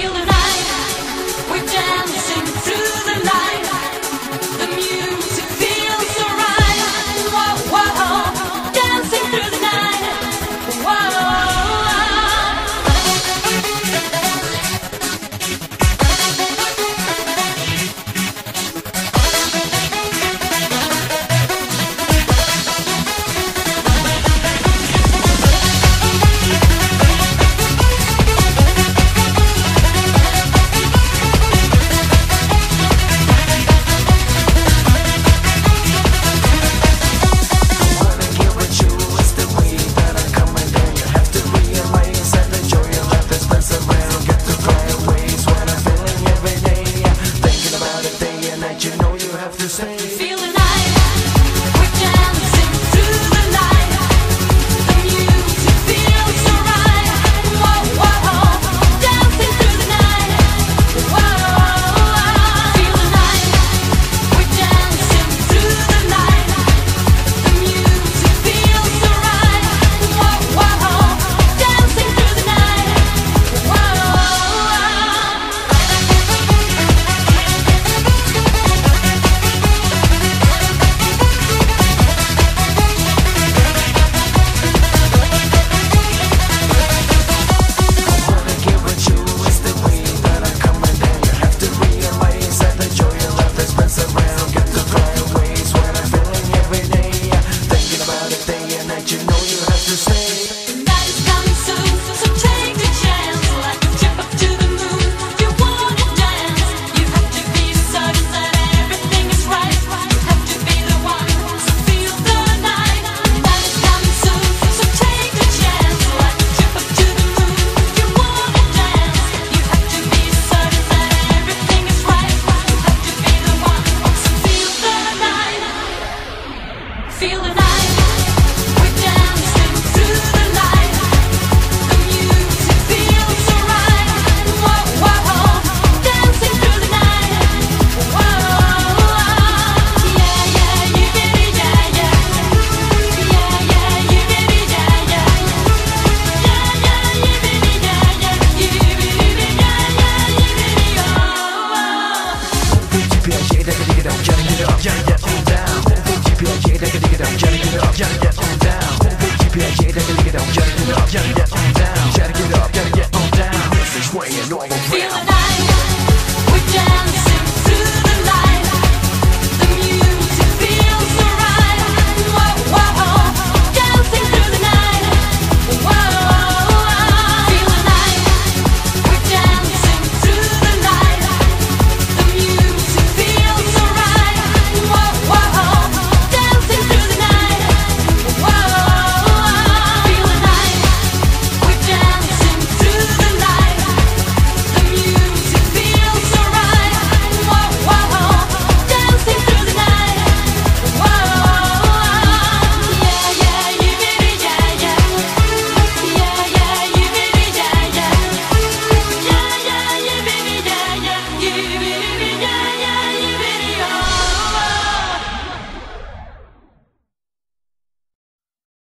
feeling. gotta get on down. Gotta get up, gotta get on down. Gotta get up, gotta get on down.